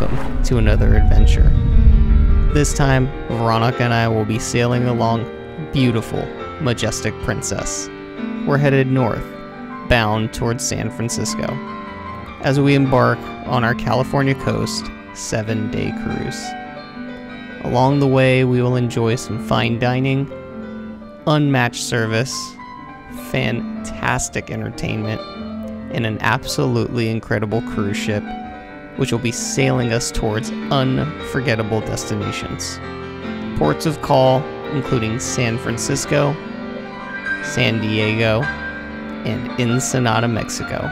welcome to another adventure. This time, Veronica and I will be sailing along beautiful, majestic Princess. We're headed north, bound towards San Francisco, as we embark on our California coast seven day cruise. Along the way, we will enjoy some fine dining, unmatched service, fantastic entertainment, and an absolutely incredible cruise ship, which will be sailing us towards unforgettable destinations. Ports of call including San Francisco, San Diego, and Ensenada, Mexico.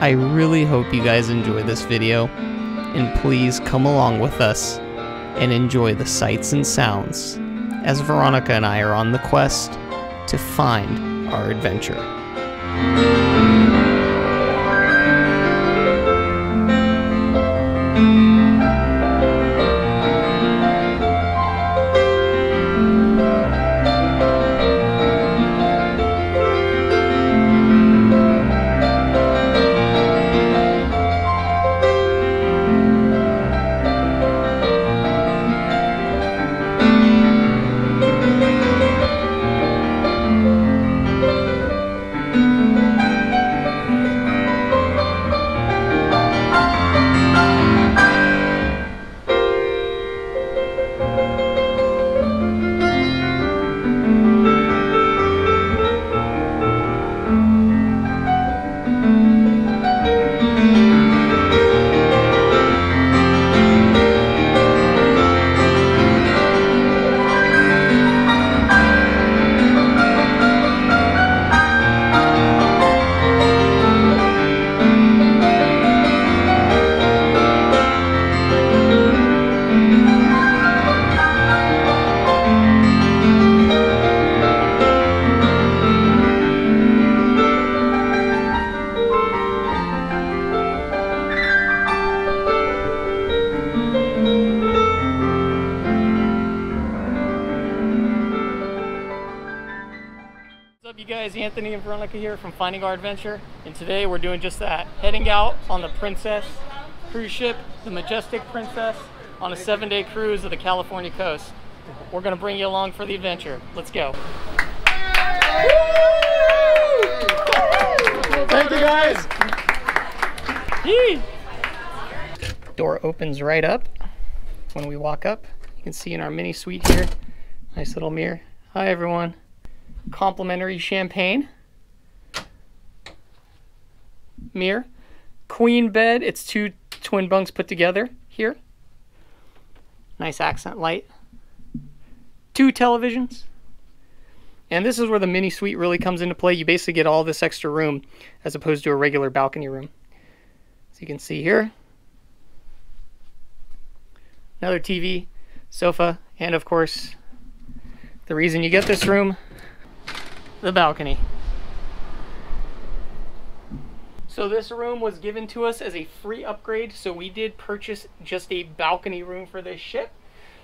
I really hope you guys enjoy this video, and please come along with us and enjoy the sights and sounds as Veronica and I are on the quest to find our adventure. Anthony and Veronica here from Finding Our Adventure, and today we're doing just that. Heading out on the Princess cruise ship, the Majestic Princess, on a seven day cruise of the California coast. We're going to bring you along for the adventure. Let's go. Thank you, guys. Yee. Door opens right up when we walk up. You can see in our mini suite here. Nice little mirror. Hi, everyone complimentary champagne. Mirror. Queen bed. It's two twin bunks put together here. Nice accent light. Two televisions. And this is where the mini suite really comes into play. You basically get all this extra room as opposed to a regular balcony room. As you can see here. Another TV, sofa, and of course, the reason you get this room the balcony. So this room was given to us as a free upgrade, so we did purchase just a balcony room for this ship.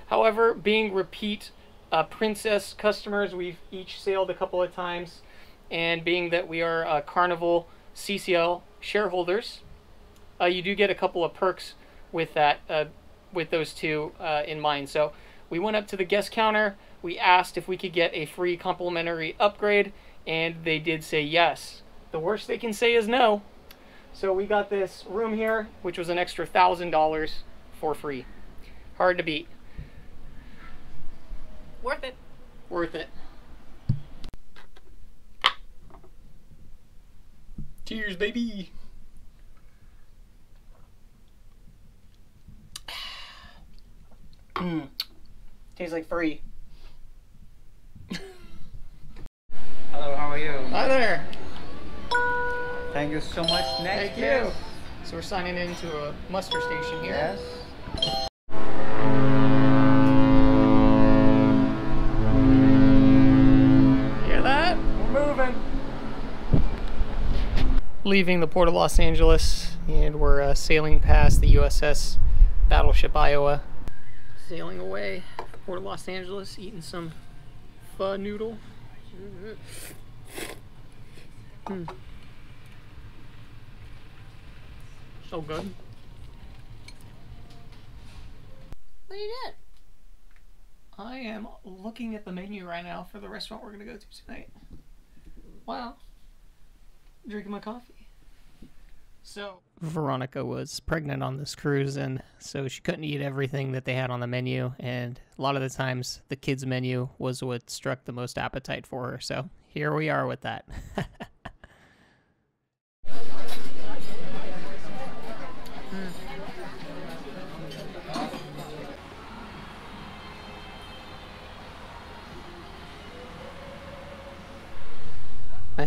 However, being repeat uh, Princess customers, we've each sailed a couple of times, and being that we are uh, Carnival CCL shareholders, uh, you do get a couple of perks with that, uh, with those two uh, in mind. So we went up to the guest counter, we asked if we could get a free complimentary upgrade, and they did say yes. The worst they can say is no. So we got this room here, which was an extra thousand dollars for free. Hard to beat. Worth it. Worth it. Cheers, baby. Mm. Tastes like free. Hello, how are you? Hi there. Thank you so much. Next, Thank you. So we're signing into a muster station here. Yes. Hear that? We're moving. Leaving the port of Los Angeles, and we're uh, sailing past the USS Battleship Iowa. Sailing away, port of Los Angeles, eating some pho noodle. Hmm. So good. What you did? I am looking at the menu right now for the restaurant we're gonna go to tonight. Wow. Drinking my coffee. So Veronica was pregnant on this cruise and so she couldn't eat everything that they had on the menu and a lot of the times the kids menu was what struck the most appetite for her. So here we are with that.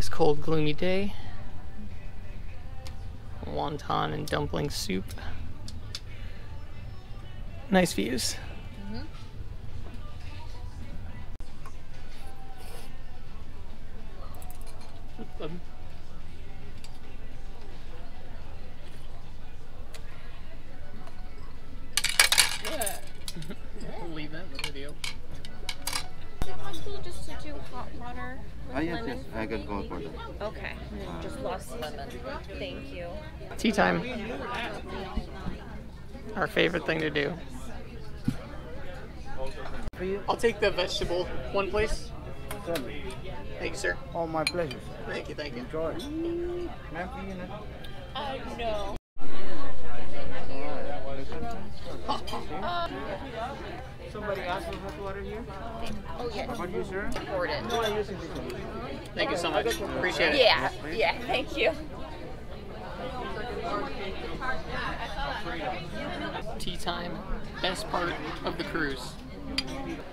Nice cold gloomy day. Wonton and dumpling soup. Nice views. Um, I'll leave that in the video. Is it possible just to do hot water with Ah, yes, lemon? yes, I can go for that. Okay, and then just lost lemon. Thank you. Tea time. Our favorite thing to do. I'll take the vegetable one, please. Thank you, sir. All my pleasure. Thank you, thank you. Enjoy. Ma'am, can Uh, no. Somebody asked for hot water here? Oh, yeah. What you, sir? Important. No, I'm using this one. Thank you so much. Appreciate it. Yeah, yeah, thank you. Tea time. Best part of the cruise.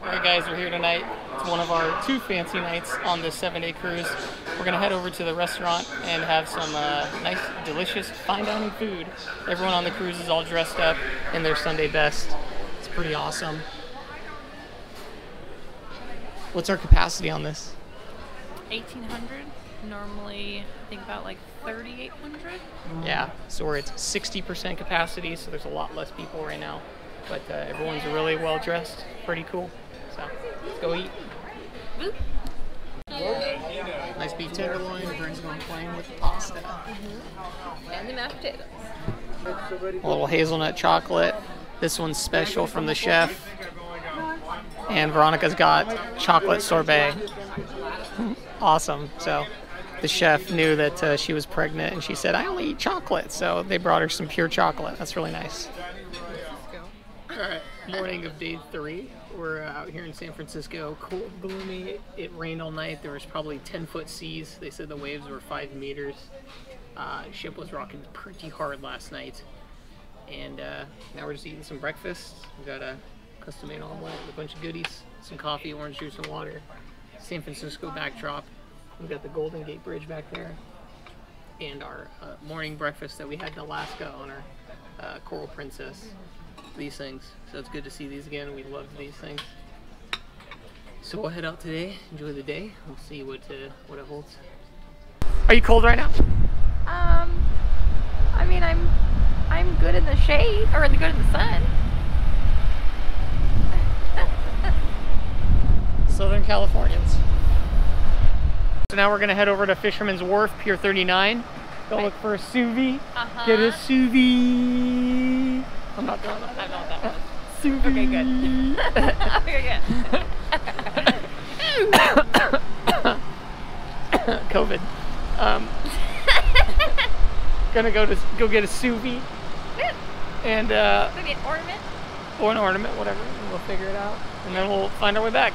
Alright guys, we're here tonight. It's one of our two fancy nights on this seven day cruise. We're gonna head over to the restaurant and have some uh, nice, delicious fine dining food. Everyone on the cruise is all dressed up in their Sunday best. It's pretty awesome. What's our capacity on this? 1800 normally I think about like 3800 Yeah, so we're at 60% capacity, so there's a lot less people right now. But uh, everyone's really well dressed, pretty cool. So let's go eat. Nice beef tenderloin, brings on plain with pasta. And the mashed potatoes. A little hazelnut chocolate. This one's special from the chef. And Veronica's got chocolate sorbet. awesome. So the chef knew that uh, she was pregnant and she said, I only eat chocolate. So they brought her some pure chocolate. That's really nice. All right, morning of day three. We're uh, out here in San Francisco. Cold, gloomy. It rained all night. There was probably 10 foot seas. They said the waves were five meters. Uh, ship was rocking pretty hard last night. And uh, now we're just eating some breakfast. We got a custom made omelet, with a bunch of goodies, some coffee, orange juice, and water. San Francisco backdrop. We've got the Golden Gate Bridge back there. And our uh, morning breakfast that we had in Alaska on our uh, Coral Princess. These things. So it's good to see these again. We love these things. So we'll head out today, enjoy the day. We'll see what uh, what it holds. Are you cold right now? Um, I mean, I'm, I'm good in the shade, or good in the sun. Southern Californians. So now we're gonna head over to Fisherman's Wharf, Pier 39. Go look for a sous vide. Uh-huh. Get a sous vide. I'm not doing that. I know that was. Sous Okay, vide. okay, good. COVID. Um, gonna go to go get a sous vide and uh, an ornament. or an ornament, whatever. And we'll figure it out, and then we'll find our way back.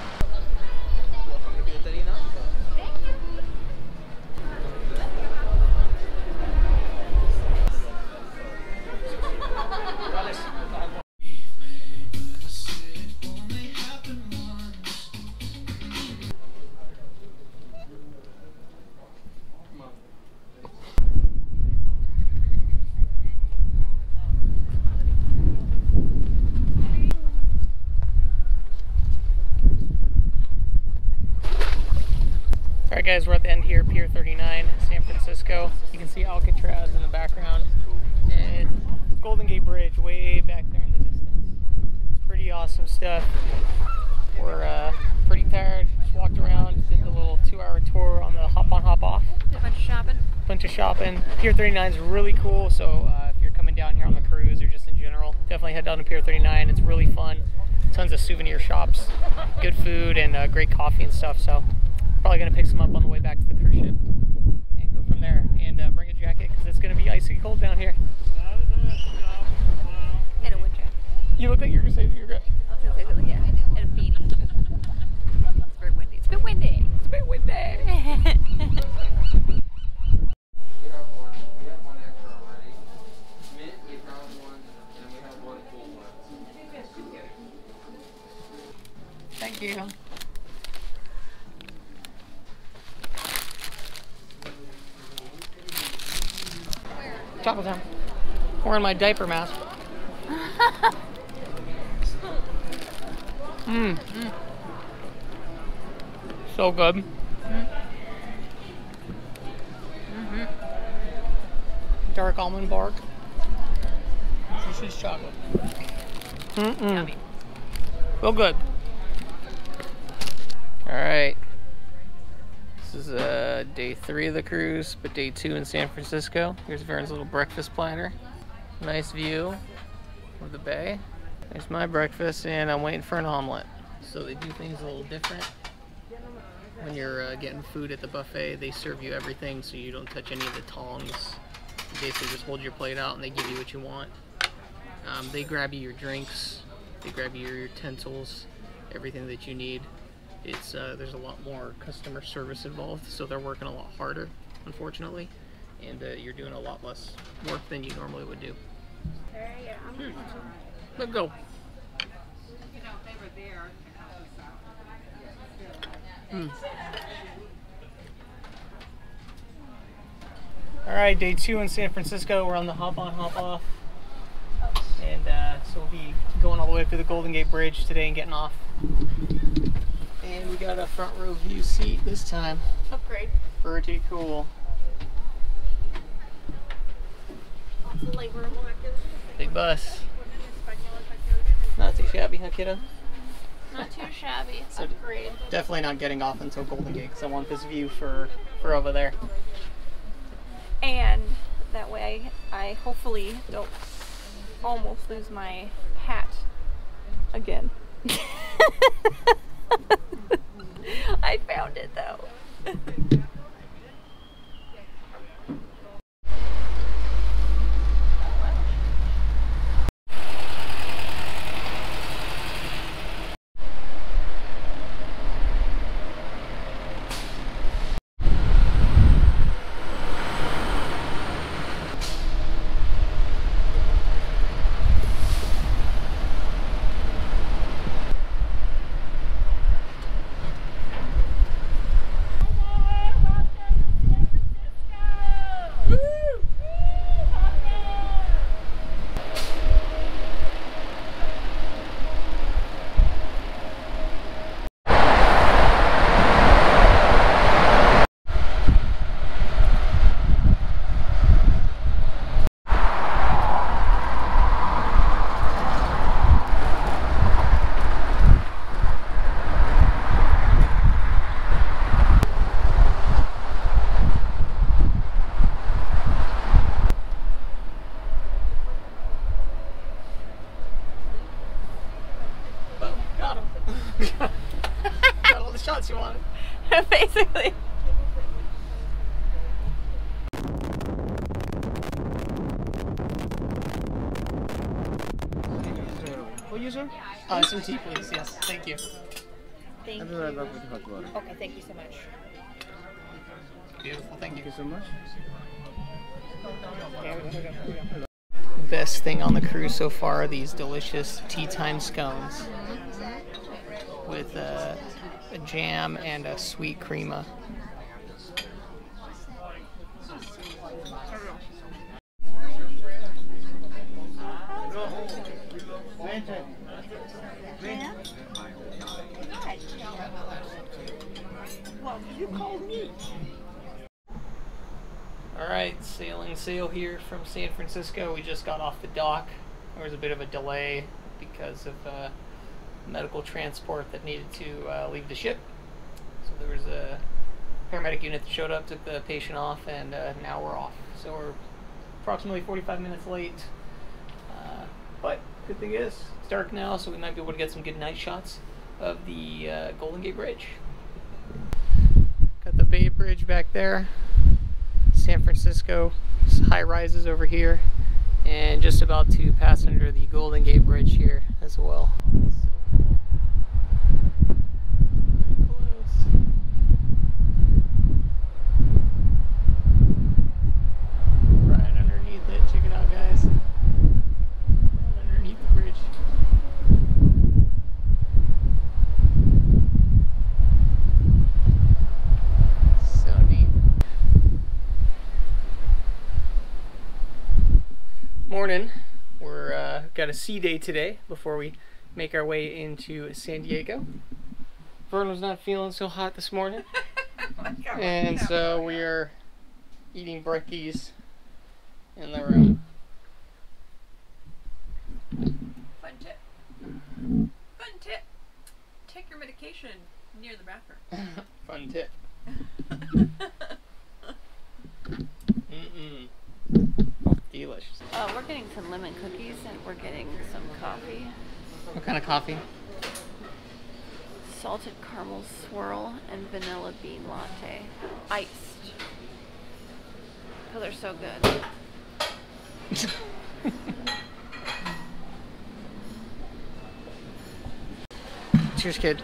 39 is really cool. So uh, if you're coming down here on the cruise or just in general, definitely head down to Pier 39. It's really fun. Tons of souvenir shops, good food, and uh, great coffee and stuff. So probably gonna pick some up on the way back to the cruise ship and go from there. And uh, bring a jacket because it's gonna be icy cold down here. And a wind jacket. You look like you're gonna say that you're Wearing my diaper mask. Mmm. So good. Mm-hmm. Mm-hmm. Dark almond bark. This is chocolate. Mm-mm. So good. All right. This is uh, day three of the cruise, but day two in San Francisco. Here's Vern's little breakfast platter. Nice view of the bay. There's my breakfast, and I'm waiting for an omelet. So they do things a little different. When you're uh, getting food at the buffet, they serve you everything, so you don't touch any of the tongs. You basically just hold your plate out, and they give you what you want. Um, they grab you your drinks, they grab you your utensils, everything that you need. It's uh, there's a lot more customer service involved, so they're working a lot harder, unfortunately, and uh, you're doing a lot less work than you normally would do. Hmm. Let's go. Mm. All right, day two in San Francisco. We're on the hop on, hop off. And uh, so we'll be going all the way up to the Golden Gate Bridge today and getting off. And we got a front row view seat this time. Upgrade. Pretty cool. Leg room. Big bus. Not too shabby, huh, kiddo? Not too shabby. So- Upgrade. Definitely not getting off until Golden Gate because I want this view for, for over there. And that way I hopefully don't almost lose my hat again. I found it though. Boom, got him. got all the shots you wanted. Basically. For you, sir? Uh, some tea, please. Yes, thank you. Thank I'll be right back with hot water. Okay, thank you so much. Beautiful, thank you. Thank you so much. Best thing on the cruise so far are these delicious tea time scones with uh, a jam and a sweet crema. All right, sailing sail here from San Francisco. We just got off the dock. There was a bit of a delay because of uh, medical transport that needed to uh, leave the ship. So there was a paramedic unit that showed up, took the patient off, and uh, now we're off. So we're approximately 45 minutes late, uh, but good thing is it's dark now, so we might be able to get some good night shots of the uh, Golden Gate Bridge. Got the Bay Bridge back there. San Francisco high rises over here, and just about to pass under the Golden Gate Bridge here as well. Close. Right underneath it. Check it out, guys. Underneath the bridge. So neat. Morning. We're uh, got a sea day today before we make our way into San Diego. Vern was not feeling so hot this morning, and so we are eating brekkies in the room. Fun tip. Fun tip. Take your medication near the bathroom. Fun tip. Mm-mm. Delicious. Uh, we're getting some lemon cookies and we're getting some coffee. What kind of coffee? Salted caramel swirl and vanilla bean latte. Iced. Because they're so good. Cheers, kid.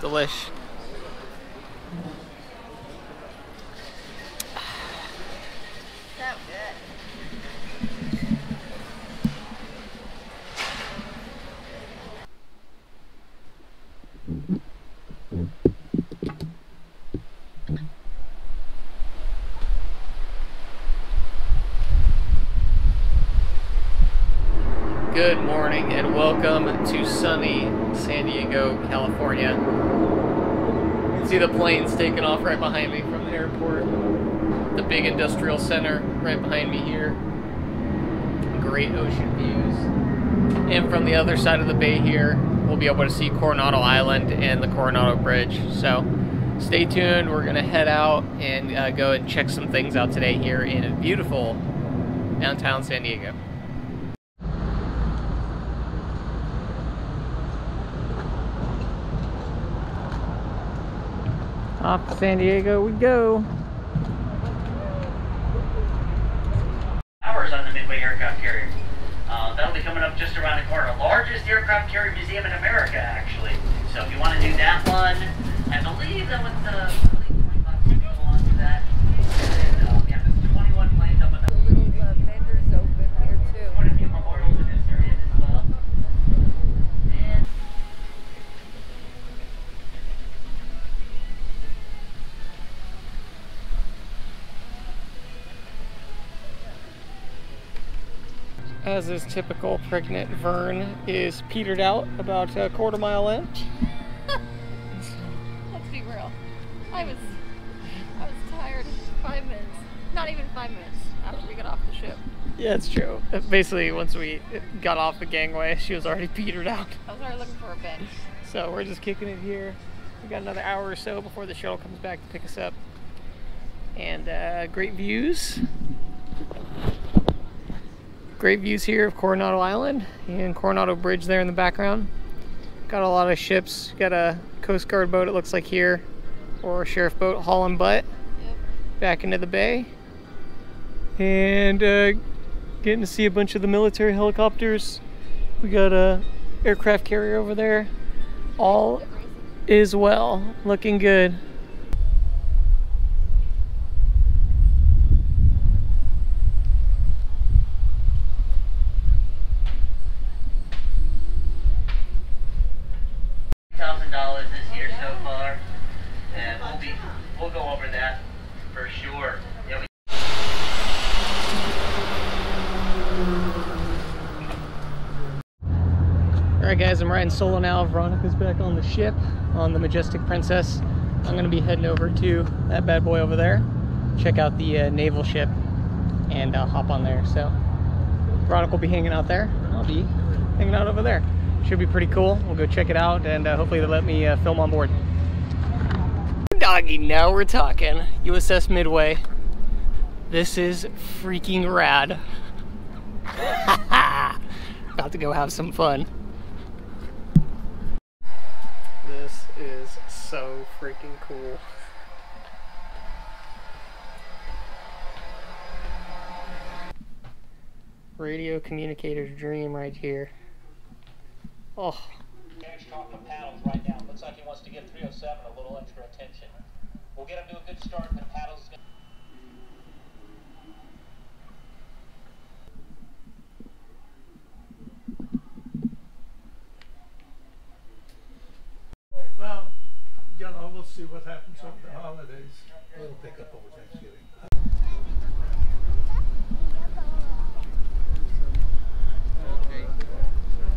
Delish. So good. Good morning and welcome to sunny San Diego, California. You can see the planes taking off right behind me from the airport. The big industrial center right behind me here. Great ocean views. And from the other side of the bay here, we'll be able to see Coronado Island and the Coronado Bridge. So stay tuned. We're going to head out and uh, go and check some things out today here in a beautiful downtown San Diego. Off to San Diego we go. hours on the Midway aircraft carrier. Uh, that'll be coming up just around the corner. Largest aircraft carrier museum in America, actually. So if you want to do that one, I believe that was the. As is typical, pregnant Vern is petered out about a quarter mile in. Let's be real. I was I was tired five minutes. Not even five minutes after we got off the ship. Yeah, it's true. Uh, Basically, once we got off the gangway, she was already petered out. I was already looking for a bench. So we're just kicking it here. We got another hour or so before the shuttle comes back to pick us up. And uh, great views. Great views here of Coronado Island and Coronado Bridge there in the background. Got a lot of ships. Got a Coast Guard boat, it looks like here, or a sheriff boat hauling butt Yep. back into the bay. And uh, getting to see a bunch of the military helicopters. We got a aircraft carrier over there. All is well. Looking good. thousand dollars this year so far, and we'll be we'll go over that for sure. Yeah, we Alright guys, I'm riding solo now. Veronica's back on the ship on the Majestic Princess. I'm gonna be heading over to that bad boy over there, check out the uh, naval ship, and uh, hop on there. So Veronica will be hanging out there. I'll be hanging out over there. Should be pretty cool. We'll go check it out, and uh, hopefully they'll let me uh, film on board. Doggy, now we're talking. USS Midway. This is freaking rad. About to go have some fun. Cool. Radio communicator's dream right here. Oh, to. Looks like he wants to give 307 a little extra attention. We'll get him to a good start, and then paddles is gonna. We'll see what happens over the holidays. It'll pick up over Thanksgiving.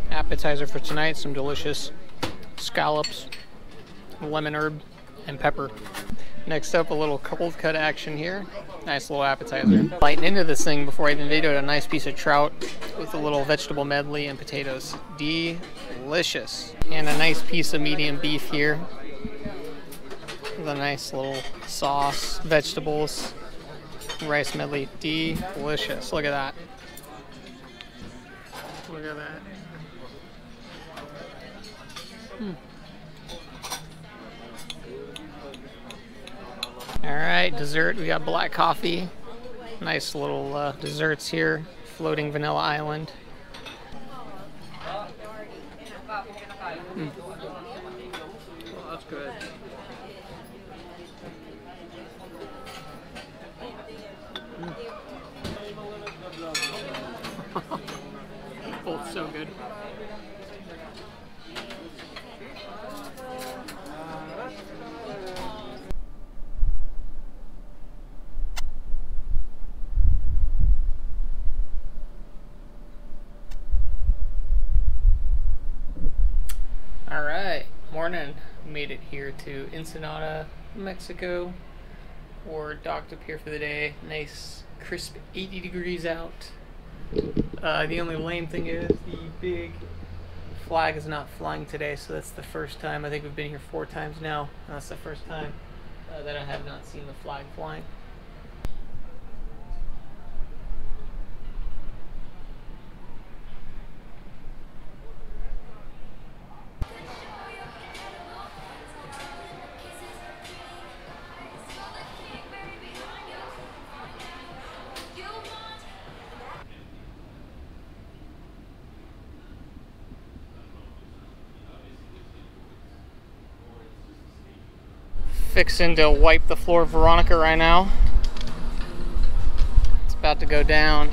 appetizer for tonight some delicious scallops, lemon herb, and pepper. Next up, a little cold cut action here. Nice little appetizer. Biting into this thing before I even videoed a nice piece of trout with a little vegetable medley and potatoes. Delicious. And a nice piece of medium beef here. With a nice little sauce, vegetables, rice medley. Delicious. Look at that. Look at that. All right, dessert. We got black coffee. Nice little uh, desserts here. Floating Vanilla Island. Oh, that's good. Both so good. All right, morning. Made it here to Ensenada, Mexico. We're docked up here for the day. Nice, crisp 80 degrees out. Uh, the only lame thing is the big flag is not flying today, so that's the first time. I think we've been here four times now. That's the first time uh, that I have not seen the flag flying. Fixing to wipe the floor of Veronica right now. It's about to go down.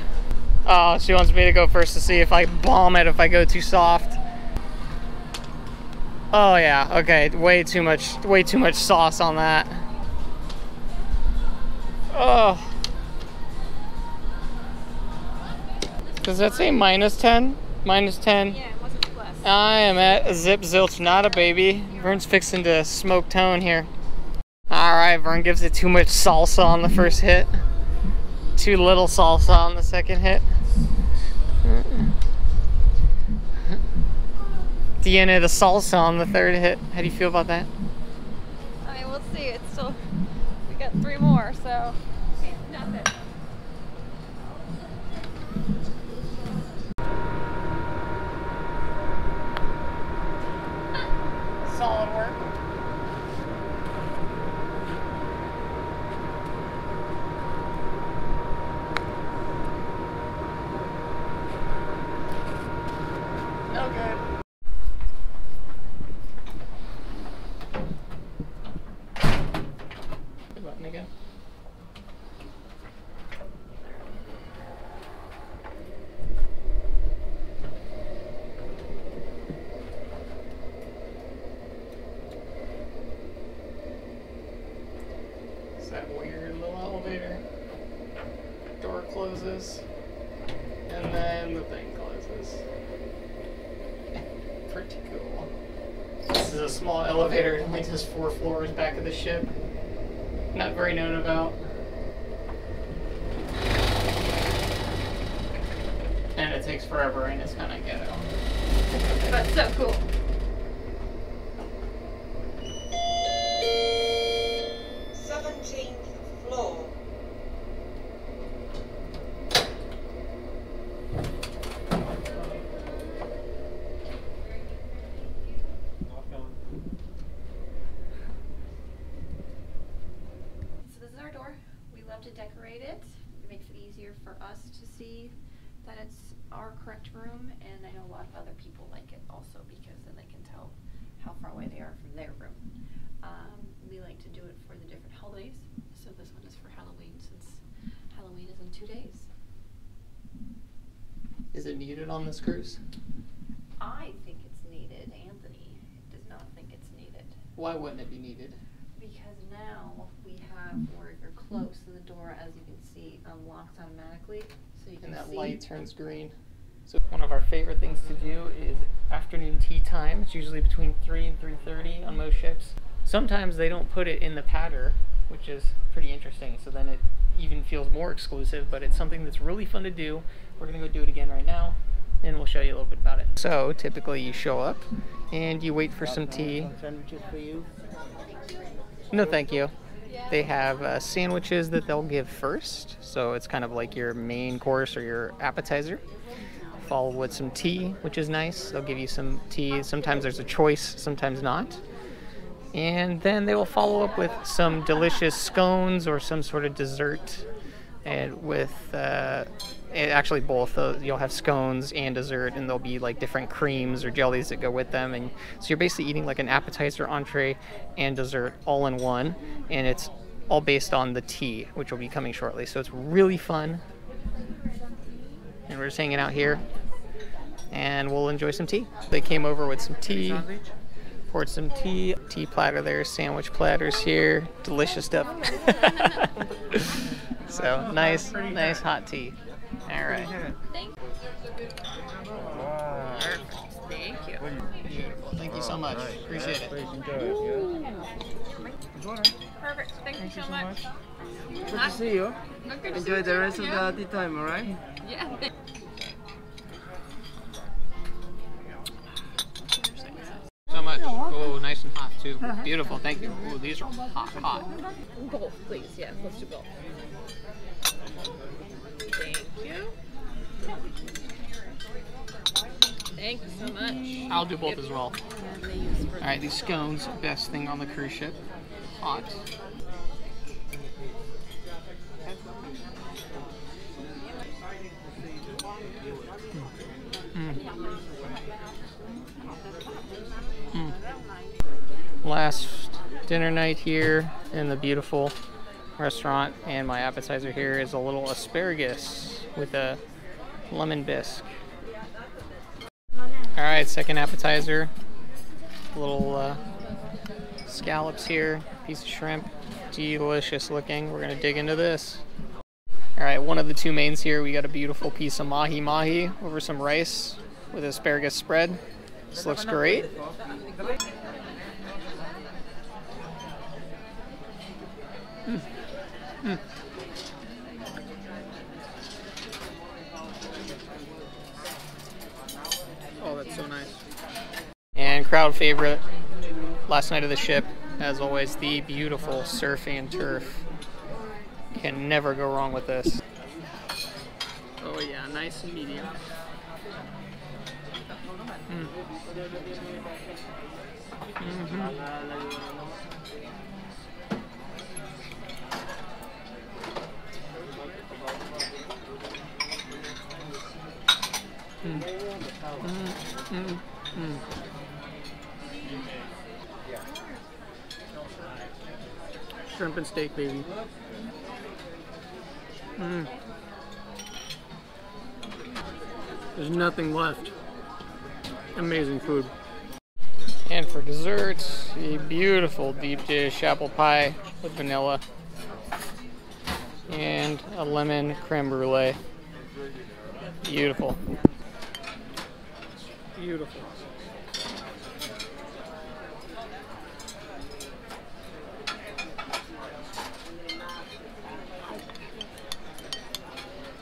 Oh, she wants me to go first to see if I bomb it if I go too soft. Oh yeah, okay, way too much, way too much sauce on that. Oh. Does that say minus 10? Minus 10? Yeah, it wasn't plus. I am at Zip Zilch, not a baby. Vern's fixing to smoke tone here. Alright, Vern gives it too much salsa on the first hit. Too little salsa on the second hit. Deanna, the salsa on the third hit. How do you feel about that? I mean, we'll see. It's still. We got three more, so. Nothing. Solid work. No good. Good button again. It's that weird little elevator. Door closes, and then the thing closes. Pretty cool. This is a small elevator, it only does four floors back of the ship. Not very known about. And it takes forever and it's kind of ghetto. But so cool. Seventeenth floor. love to decorate it. It makes it easier for us to see that it's our correct room, and I know a lot of other people like it also because then they can tell how far away they are from their room. Um, we like to do it for the different holidays, so this one is for Halloween since Halloween is in two days. Is it needed on this cruise? I think it's needed. Anthony does not think it's needed. Why wouldn't it be needed? Because now we have where if you're close to the door, as you can see, um, unlocks automatically, so you can And that see. light turns green. So one of our favorite things to do is afternoon tea time. It's usually between 3 and 3.30 on most ships. Sometimes they don't put it in the patter, which is pretty interesting. So then it even feels more exclusive, but it's something that's really fun to do. We're gonna go do it again right now, and we'll show you a little bit about it. So typically you show up and you wait for some tea. Sandwiches for you. No, thank you. They have uh, sandwiches that they'll give first, so it's kind of like your main course or your appetizer. Followed with some tea, which is nice. They'll give you some tea. Sometimes there's a choice, sometimes not. And then they will follow up with some delicious scones or some sort of dessert, and with uh, eh, actually both. Uh, you'll have scones and dessert, and there'll be like different creams or jellies that go with them. And so you're basically eating like an appetizer, entree, and dessert all in one, and it's all based on the tea, which will be coming shortly. So it's really fun. And we're just hanging out here, and we'll enjoy some tea. They came over with some tea poured some tea, tea platter there, sandwich platters here, delicious stuff. so nice, nice hot tea. All right. Thank Thank you. Thank you so much. Appreciate it. Perfect. Thank you so much. Good to see you. Good to see Enjoy the rest of the tea time, alright? Yeah. So much. Oh, nice and hot too. Uh-huh. Beautiful. Thank you. Oh, these are hot, hot. Both, please. Yes, let's do both. Thank you. Thank you so much. I'll do both as well. And they use for All right, these scones, best thing on the cruise ship. Hot. Last dinner night here in the beautiful restaurant, and my appetizer here is a little asparagus with a lemon bisque. All right, second appetizer. Little uh, scallops here, piece of shrimp, delicious looking. We're gonna dig into this. All right, one of the two mains here. We got a beautiful piece of mahi mahi over some rice with asparagus spread. This looks great. Mm. Mm. Oh, that's so nice. And crowd favorite, last night of the ship, as always, the beautiful surf and turf. Can never go wrong with this. Oh yeah, nice and medium. Mm. Mhm. Mm. Mm, mm, mm. Shrimp and steak, baby. Mm. There's nothing left. Amazing food. And for desserts, a beautiful deep dish apple pie with vanilla and a lemon creme brulee. Beautiful. Beautiful.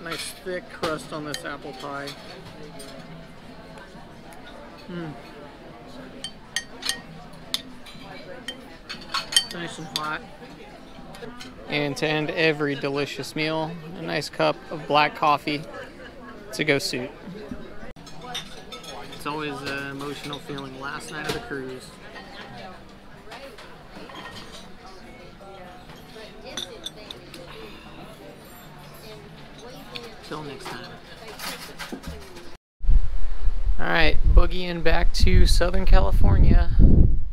Nice thick crust on this apple pie. Mm. Nice and hot. And to end every delicious meal, a nice cup of black coffee to go suit. It's always an emotional feeling last night of the cruise. Till next time. All right, boogieing back to Southern California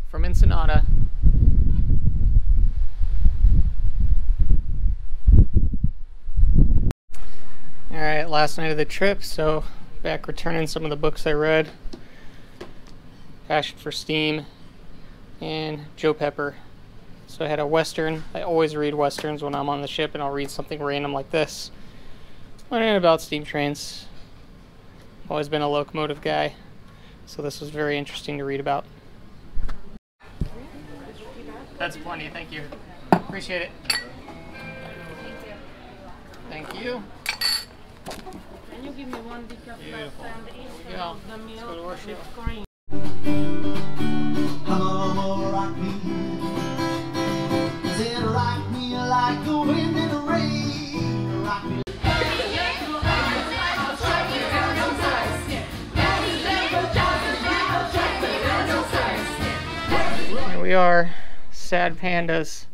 from Ensenada. All right, last night of the trip, so back returning some of the books I read. Passion for Steam and Joe Pepper. So I had a Western. I always read Westerns when I'm on the ship, and I'll read something random like this. Learning about steam trains. Always been a locomotive guy, so this was very interesting to read about. That's plenty, thank you. Appreciate it. Thank you. Can you give me one decaf Beautiful. and instead of the let's milk go to worship. with cream? Here we are, sad pandas,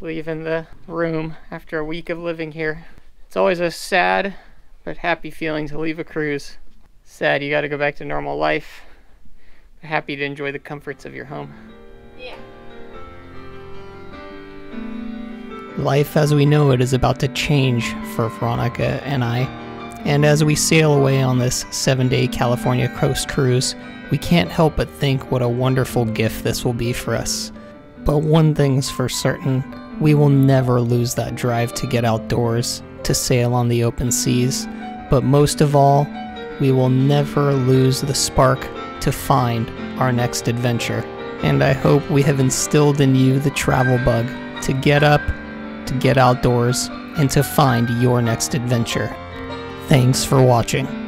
leaving the room after a week of living here. It's always a sad but happy feeling to leave a cruise. Sad you gotta go back to normal life, happy to enjoy the comforts of your home. Yeah. Life as we know it is about to change for Veronica and I. And as we sail away on this seven day California coast cruise, we can't help but think what a wonderful gift this will be for us. But one thing's for certain we will never lose that drive to get outdoors, to sail on the open seas. But most of all, we will never lose the spark to find our next adventure. And I hope we have instilled in you the travel bug to get up, to get outdoors, and to find your next adventure. Thanks for watching.